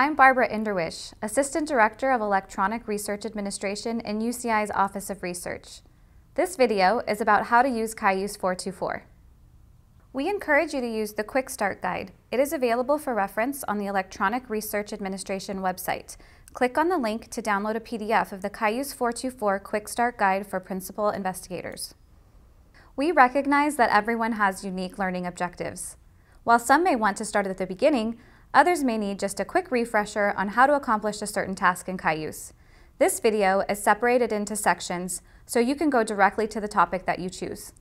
I'm Barbara Inderwish, Assistant Director of Electronic Research Administration in UCI's Office of Research. This video is about how to use Cayuse 424. We encourage you to use the Quick Start Guide. It is available for reference on the Electronic Research Administration website. Click on the link to download a PDF of the Cayuse 424 Quick Start Guide for Principal Investigators. We recognize that everyone has unique learning objectives. While some may want to start at the beginning, others may need just a quick refresher on how to accomplish a certain task in Cayuse. This video is separated into sections so you can go directly to the topic that you choose.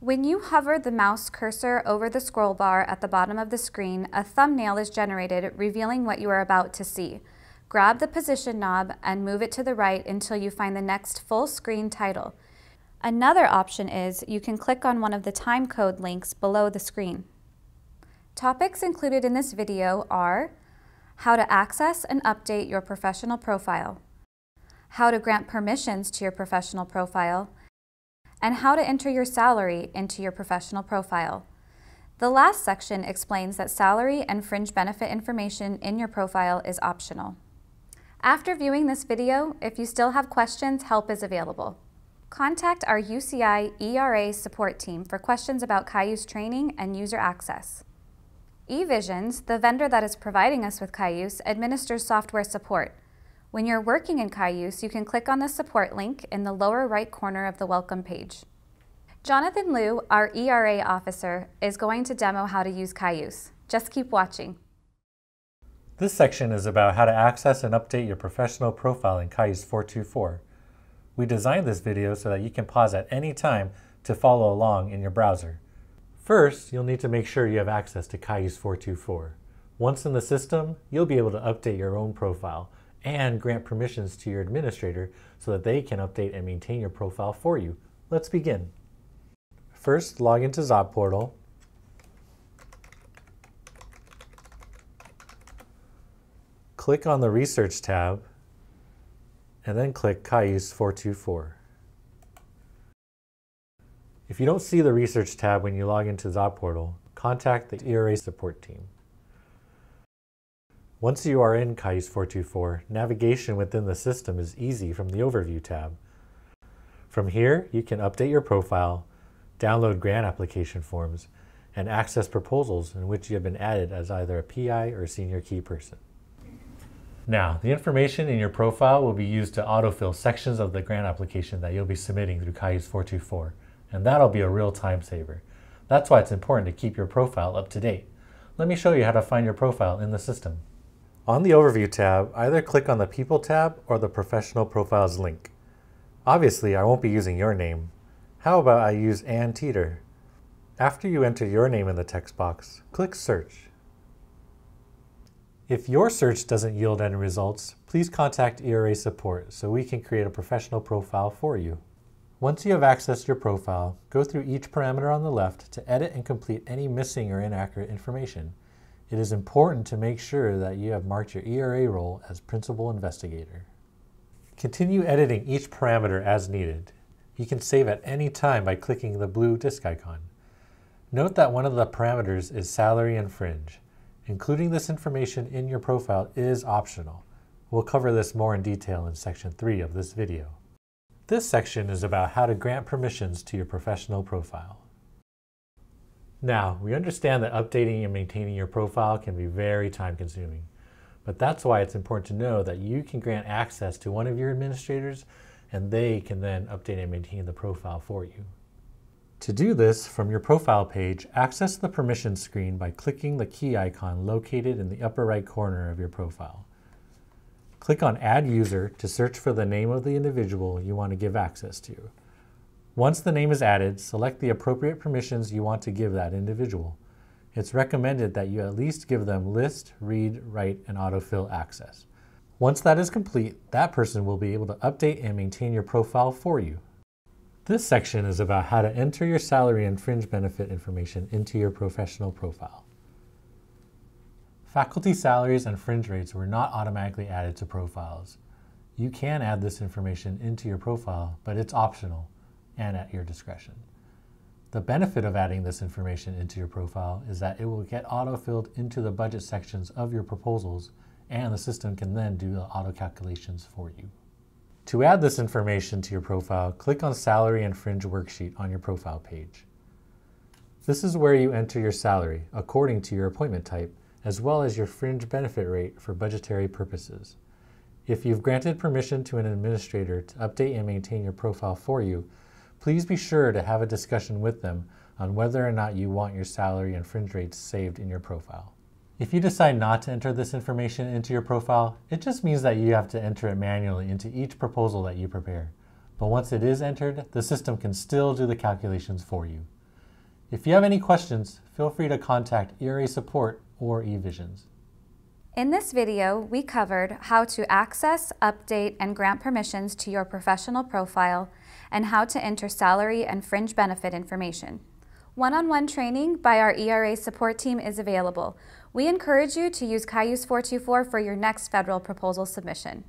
When you hover the mouse cursor over the scroll bar at the bottom of the screen, a thumbnail is generated revealing what you are about to see. Grab the position knob and move it to the right until you find the next full screen title. Another option is you can click on one of the timecode links below the screen. Topics included in this video are how to access and update your professional profile, how to grant permissions to your professional profile, and how to enter your salary into your professional profile. The last section explains that salary and fringe benefit information in your profile is optional. After viewing this video, if you still have questions, help is available. Contact our UCI ERA support team for questions about Cayuse training and user access. eVisions, the vendor that is providing us with Cayuse, administers software support. When you're working in Cayuse, you can click on the support link in the lower right corner of the welcome page. Jonathan Liu, our ERA officer, is going to demo how to use Cayuse. Just keep watching. This section is about how to access and update your professional profile in Cayuse 424. We designed this video so that you can pause at any time to follow along in your browser. First, you'll need to make sure you have access to Cayuse 424. Once in the system, you'll be able to update your own profile and grant permissions to your administrator so that they can update and maintain your profile for you. Let's begin. First, log into XOP Click on the Research tab and then click Cayuse 424. If you don't see the Research tab when you log into ZotPortal, contact the ERA support team. Once you are in Cayuse 424, navigation within the system is easy from the Overview tab. From here, you can update your profile, download grant application forms, and access proposals in which you have been added as either a PI or senior key person. Now, the information in your profile will be used to autofill sections of the grant application that you'll be submitting through Cayuse 424 and that'll be a real time saver. That's why it's important to keep your profile up to date. Let me show you how to find your profile in the system. On the Overview tab, either click on the People tab or the Professional Profiles link. Obviously, I won't be using your name. How about I use Ann Teeter? After you enter your name in the text box, click Search. If your search doesn't yield any results, please contact ERA support so we can create a professional profile for you. Once you have accessed your profile, go through each parameter on the left to edit and complete any missing or inaccurate information. It is important to make sure that you have marked your ERA role as Principal Investigator. Continue editing each parameter as needed. You can save at any time by clicking the blue disk icon. Note that one of the parameters is salary and fringe. Including this information in your profile is optional. We'll cover this more in detail in section 3 of this video. This section is about how to grant permissions to your professional profile. Now, we understand that updating and maintaining your profile can be very time consuming, but that's why it's important to know that you can grant access to one of your administrators and they can then update and maintain the profile for you. To do this, from your profile page, access the permissions screen by clicking the key icon located in the upper right corner of your profile. Click on Add User to search for the name of the individual you want to give access to. Once the name is added, select the appropriate permissions you want to give that individual. It's recommended that you at least give them list, read, write, and autofill access. Once that is complete, that person will be able to update and maintain your profile for you. This section is about how to enter your salary and fringe benefit information into your professional profile. Faculty salaries and fringe rates were not automatically added to profiles. You can add this information into your profile, but it's optional and at your discretion. The benefit of adding this information into your profile is that it will get auto-filled into the budget sections of your proposals and the system can then do the auto calculations for you. To add this information to your profile, click on Salary and Fringe Worksheet on your profile page. This is where you enter your salary according to your appointment type, as well as your fringe benefit rate for budgetary purposes. If you've granted permission to an administrator to update and maintain your profile for you, please be sure to have a discussion with them on whether or not you want your salary and fringe rates saved in your profile. If you decide not to enter this information into your profile, it just means that you have to enter it manually into each proposal that you prepare. But once it is entered, the system can still do the calculations for you. If you have any questions, feel free to contact ERA support or eVisions. In this video, we covered how to access, update, and grant permissions to your professional profile and how to enter salary and fringe benefit information. One-on-one training by our ERA support team is available. We encourage you to use Cayuse 424 for your next federal proposal submission.